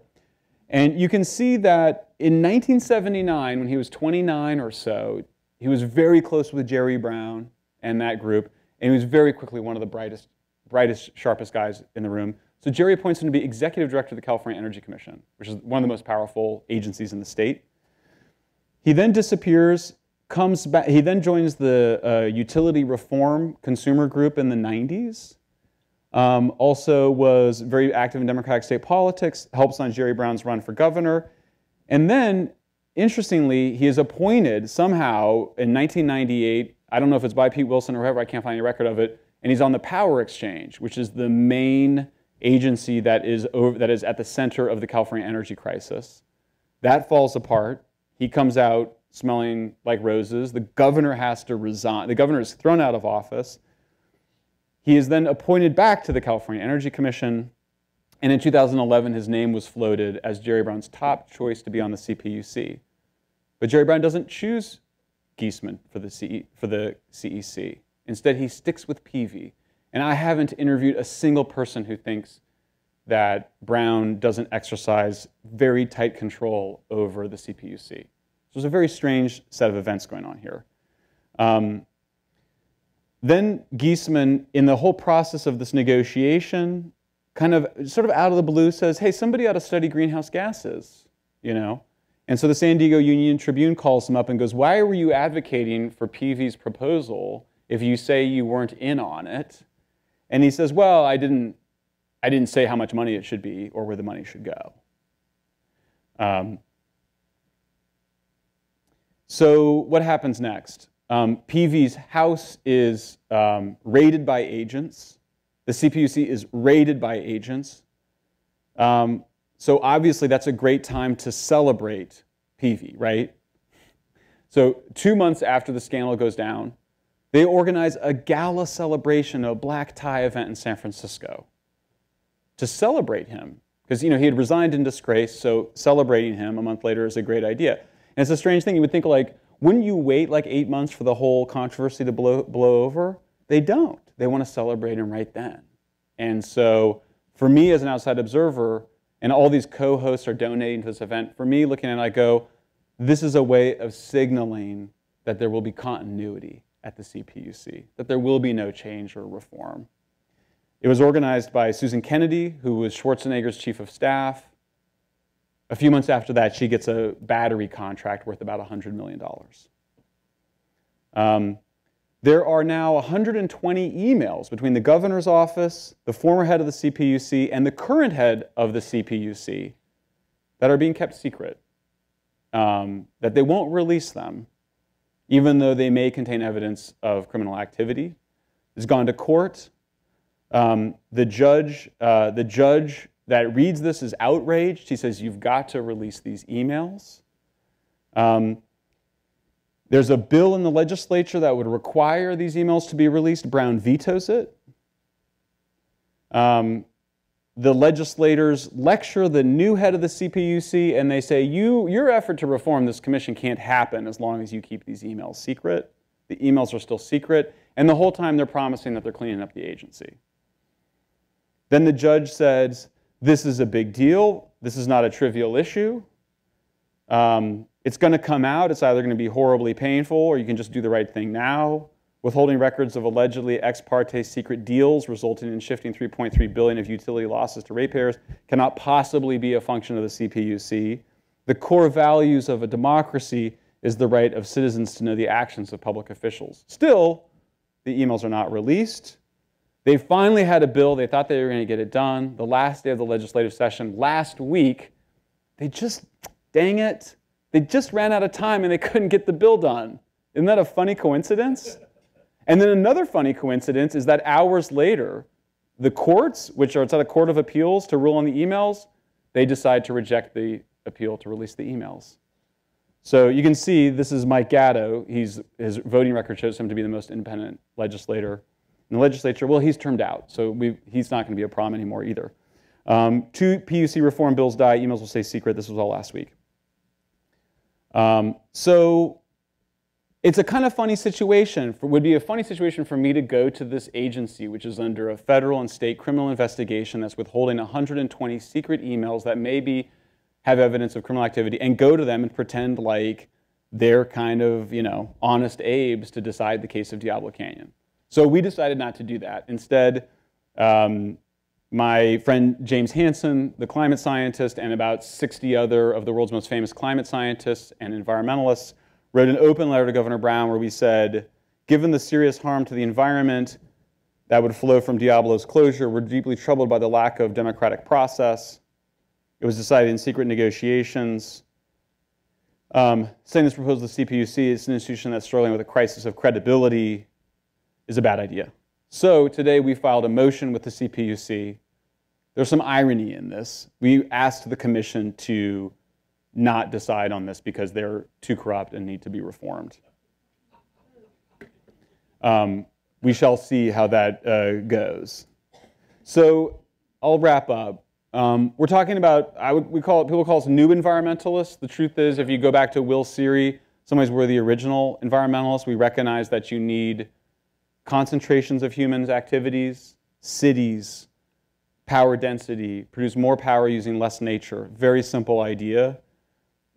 And you can see that in 1979, when he was 29 or so, he was very close with Jerry Brown and that group. And he was very quickly one of the brightest, brightest, sharpest guys in the room. So Jerry appoints him to be executive director of the California Energy Commission, which is one of the most powerful agencies in the state. He then disappears, comes back. He then joins the uh, Utility Reform Consumer Group in the 90s. Um, also was very active in Democratic state politics, helps on Jerry Brown's run for governor. And then, interestingly, he is appointed somehow in 1998. I don't know if it's by Pete Wilson or whoever, I can't find any record of it. And he's on the Power Exchange, which is the main agency that is, over, that is at the center of the California energy crisis. That falls apart. He comes out smelling like roses. The governor has to resign. The governor is thrown out of office. He is then appointed back to the California Energy Commission. And in 2011, his name was floated as Jerry Brown's top choice to be on the CPUC. But Jerry Brown doesn't choose Geesman for the, CE, for the CEC. Instead, he sticks with Peevey. And I haven't interviewed a single person who thinks that Brown doesn't exercise very tight control over the CPUC. So there's a very strange set of events going on here. Um, then Geesman, in the whole process of this negotiation, kind of sort of out of the blue says, hey, somebody ought to study greenhouse gases, you know? And so the San Diego Union Tribune calls him up and goes, why were you advocating for Peevey's proposal if you say you weren't in on it? And he says, well, I didn't, I didn't say how much money it should be or where the money should go. Um, so what happens next? Um, Peevey's house is um, raided by agents. The CPUC is raided by agents. Um, so obviously that's a great time to celebrate Peevey, right? So two months after the scandal goes down, They organize a gala celebration, a black tie event in San Francisco to celebrate him. Because you know, he had resigned in disgrace, so celebrating him a month later is a great idea. And it's a strange thing. You would think like, wouldn't you wait like eight months for the whole controversy to blow, blow over? They don't. They want to celebrate him right then. And so for me as an outside observer, and all these co-hosts are donating to this event, for me looking at it, I go, this is a way of signaling that there will be continuity at the CPUC, that there will be no change or reform. It was organized by Susan Kennedy, who was Schwarzenegger's chief of staff. A few months after that, she gets a battery contract worth about $100 million. Um, there are now 120 emails between the governor's office, the former head of the CPUC, and the current head of the CPUC that are being kept secret, um, that they won't release them, even though they may contain evidence of criminal activity. It's gone to court. Um, the judge, uh, the judge that reads this is outraged. He says, "You've got to release these emails." Um, there's a bill in the legislature that would require these emails to be released. Brown vetoes it. Um, the legislators lecture the new head of the CPUC and they say, you, your effort to reform this commission can't happen as long as you keep these emails secret. The emails are still secret. And the whole time they're promising that they're cleaning up the agency. Then the judge says, this is a big deal. This is not a trivial issue. Um, it's going to come out. It's either going to be horribly painful or you can just do the right thing now. Withholding records of allegedly ex parte secret deals resulting in shifting 3.3 billion of utility losses to ratepayers cannot possibly be a function of the CPUC. The core values of a democracy is the right of citizens to know the actions of public officials. Still, the emails are not released. They finally had a bill. They thought they were going to get it done. The last day of the legislative session last week, they just, dang it, they just ran out of time and they couldn't get the bill done. Isn't that a funny coincidence? And then another funny coincidence is that hours later, the courts, which are it's at a court of appeals to rule on the emails, they decide to reject the appeal to release the emails. So you can see this is Mike Gatto. He's, his voting record shows him to be the most independent legislator in the legislature. Well, he's turned out, so he's not going to be a problem anymore either. Um, two PUC reform bills die. Emails will stay secret. This was all last week. Um, so it's a kind of funny situation. Would be a funny situation for me to go to this agency, which is under a federal and state criminal investigation that's withholding 120 secret emails that maybe have evidence of criminal activity, and go to them and pretend like they're kind of, you know, honest Abes to decide the case of Diablo Canyon. So we decided not to do that. Instead, um, my friend James Hansen, the climate scientist, and about 60 other of the world's most famous climate scientists and environmentalists wrote an open letter to Governor Brown where we said, given the serious harm to the environment that would flow from Diablo's closure, we're deeply troubled by the lack of democratic process. It was decided in secret negotiations. Um, saying this proposal to CPUC is an institution that's struggling with a crisis of credibility is a bad idea. So today we filed a motion with the CPUC. There's some irony in this. We asked the commission to not decide on this because they're too corrupt and need to be reformed. Um, we shall see how that uh, goes. So I'll wrap up. Um, we're talking about, I would, we call it, people call us new environmentalists. The truth is, if you go back to Will Siri, some ways we're the original environmentalists. We recognize that you need concentrations of humans' activities, cities, power density, produce more power using less nature. Very simple idea.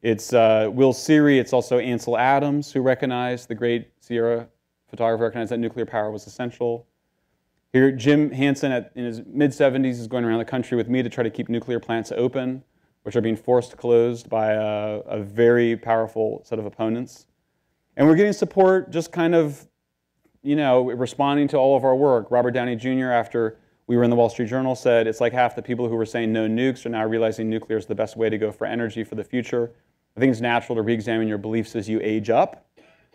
It's uh, Will Siri, it's also Ansel Adams who recognized, the great Sierra photographer recognized that nuclear power was essential. Here, Jim Hansen at, in his mid 70s is going around the country with me to try to keep nuclear plants open, which are being forced closed by a, a very powerful set of opponents. And we're getting support just kind of you know, responding to all of our work. Robert Downey Jr., after we were in the Wall Street Journal, said it's like half the people who were saying no nukes are now realizing nuclear is the best way to go for energy for the future. I think it's natural to re-examine your beliefs as you age up.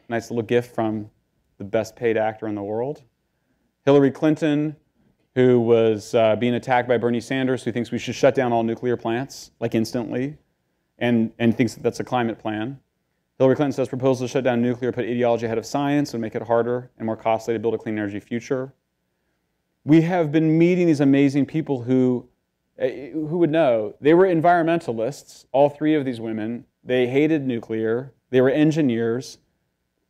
Nice little gift from the best paid actor in the world. Hillary Clinton, who was uh, being attacked by Bernie Sanders, who thinks we should shut down all nuclear plants, like instantly, and, and thinks that that's a climate plan. Hillary Clinton says proposals to shut down nuclear put ideology ahead of science and make it harder and more costly to build a clean energy future. We have been meeting these amazing people who, eh, who would know, they were environmentalists, all three of these women. They hated nuclear. They were engineers.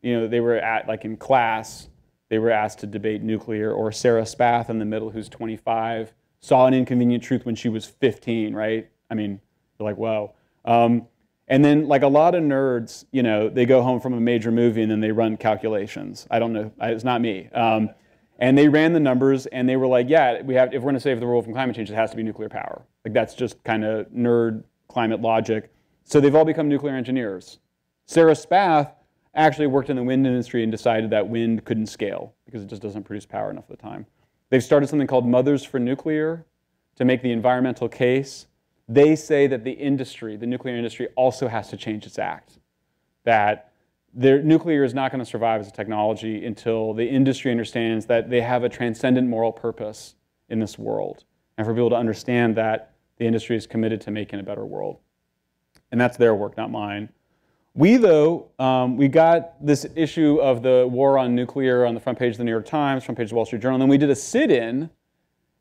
You know, they were at, like in class, they were asked to debate nuclear, or Sarah Spath in the middle, who's 25, saw an inconvenient truth when she was 15, right? I mean, you're like, whoa. Um, and then, like a lot of nerds, you know, they go home from a major movie and then they run calculations. I don't know, it's not me. Um, and they ran the numbers and they were like, yeah, we have, if we're going to save the world from climate change, it has to be nuclear power. Like that's just kind of nerd climate logic. So they've all become nuclear engineers. Sarah Spath actually worked in the wind industry and decided that wind couldn't scale because it just doesn't produce power enough of the time. They've started something called Mothers for Nuclear to make the environmental case. They say that the industry, the nuclear industry, also has to change its act. That nuclear is not going to survive as a technology until the industry understands that they have a transcendent moral purpose in this world. And for people to understand that the industry is committed to making a better world. And that's their work, not mine. We, though, um, we got this issue of the war on nuclear on the front page of the New York Times, front page of the Wall Street Journal, and then we did a sit-in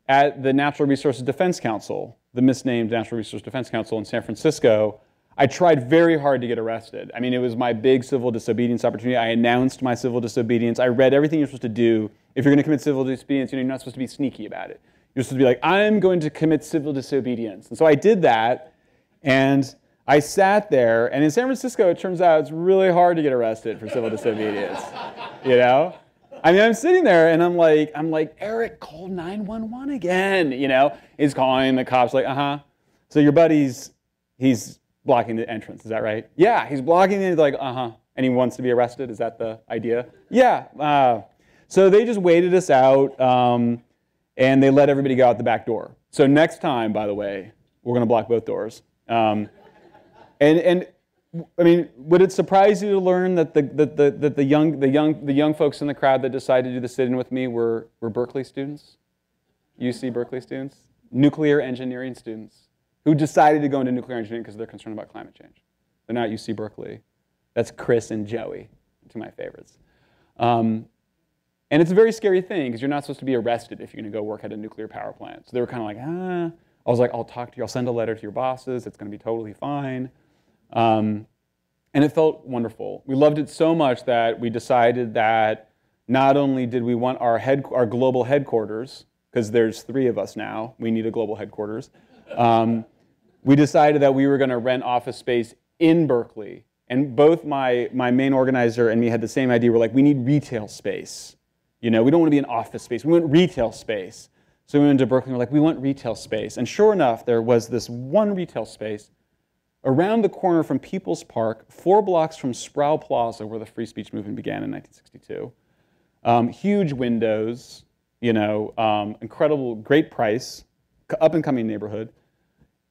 at the Natural Resources Defense Council, the misnamed Natural Resources Defense Council in San Francisco. I tried very hard to get arrested. I mean, it was my big civil disobedience opportunity. I announced my civil disobedience. I read everything you're supposed to do. If you're going to commit civil disobedience, you know, you're not supposed to be sneaky about it. You're supposed to be like, I'm going to commit civil disobedience. And so I did that, and I sat there, and in San Francisco, it turns out it's really hard to get arrested for civil disobedience. You know? I mean, I'm sitting there and I'm like, I'm like, Eric, call 911 again. You know, he's calling the cops, like, uh-huh. So your buddy's, he's blocking the entrance, is that right? Yeah, he's blocking it, like, uh-huh. And he wants to be arrested, is that the idea? Yeah. Uh, so they just waited us out, um, and they let everybody go out the back door. So next time, by the way, we're gonna block both doors. Um, and, and I mean, would it surprise you to learn that the, that the, that the, young, the, young, the young folks in the crowd that decided to do the sit-in with me were, were Berkeley students? UC Berkeley students? Nuclear engineering students who decided to go into nuclear engineering because they're concerned about climate change. They're not UC Berkeley. That's Chris and Joey, two of my favorites. Um, and it's a very scary thing because you're not supposed to be arrested if you're going to go work at a nuclear power plant. So they were kind of like, ah. I was like, I'll talk to you. I'll send a letter to your bosses. It's going to be totally fine. Um, and it felt wonderful. We loved it so much that we decided that not only did we want our, head, our global headquarters, because there's three of us now, we need a global headquarters. Um, we decided that we were going to rent office space in Berkeley. And both my, my main organizer and me had the same idea. We're like, we need retail space. You know, we don't want to be an office space. We want retail space. So we went to Berkeley and we're like, we want retail space. And sure enough, there was this one retail space around the corner from People's Park, four blocks from Sproul Plaza, where the free speech movement began in 1962. Um, huge windows, you know, um, incredible, great price, up and coming neighborhood.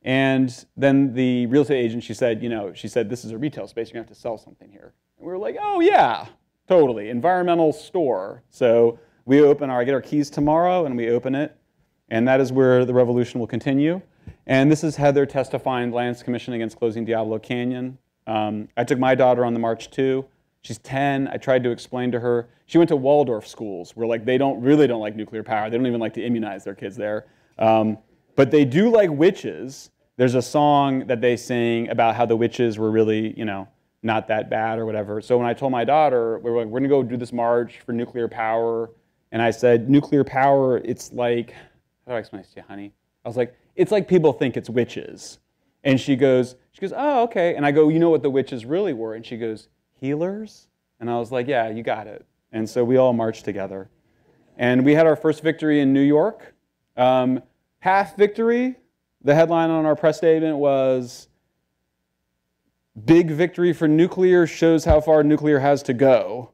And then the real estate agent, she said, you know, she said, this is a retail space, you're gonna have to sell something here. And we were like, oh yeah, totally, environmental store. So we open our, I get our keys tomorrow and we open it. And that is where the revolution will continue. And this is Heather testifying Lands Commission against closing Diablo Canyon. Um, I took my daughter on the march too. She's 10. I tried to explain to her. She went to Waldorf schools where like they don't really don't like nuclear power. They don't even like to immunize their kids there. Um, but they do like witches. There's a song that they sing about how the witches were really, you know, not that bad or whatever. So when I told my daughter, we were like, we're gonna go do this march for nuclear power, and I said, nuclear power, it's like, how do I explain this to you, honey? I was like, it's like people think it's witches. And she goes, she goes, oh, okay. And I go, you know what the witches really were? And she goes, healers? And I was like, yeah, you got it. And so we all marched together. And we had our first victory in New York. Um, half victory. The headline on our press statement was Big victory for nuclear shows how far nuclear has to go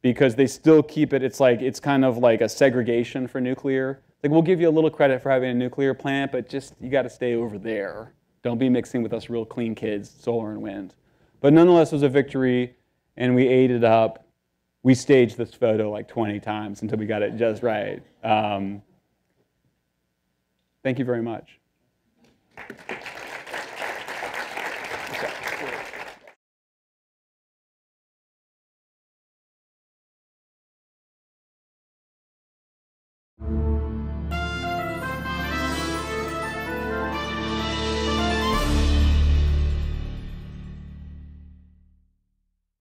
because they still keep it. It's like, it's kind of like a segregation for nuclear. Like we'll give you a little credit for having a nuclear plant, but just you got to stay over there. Don't be mixing with us real clean kids, solar and wind. But nonetheless, it was a victory, and we ate it up. We staged this photo like 20 times until we got it just right. Um, thank you very much. Thank you.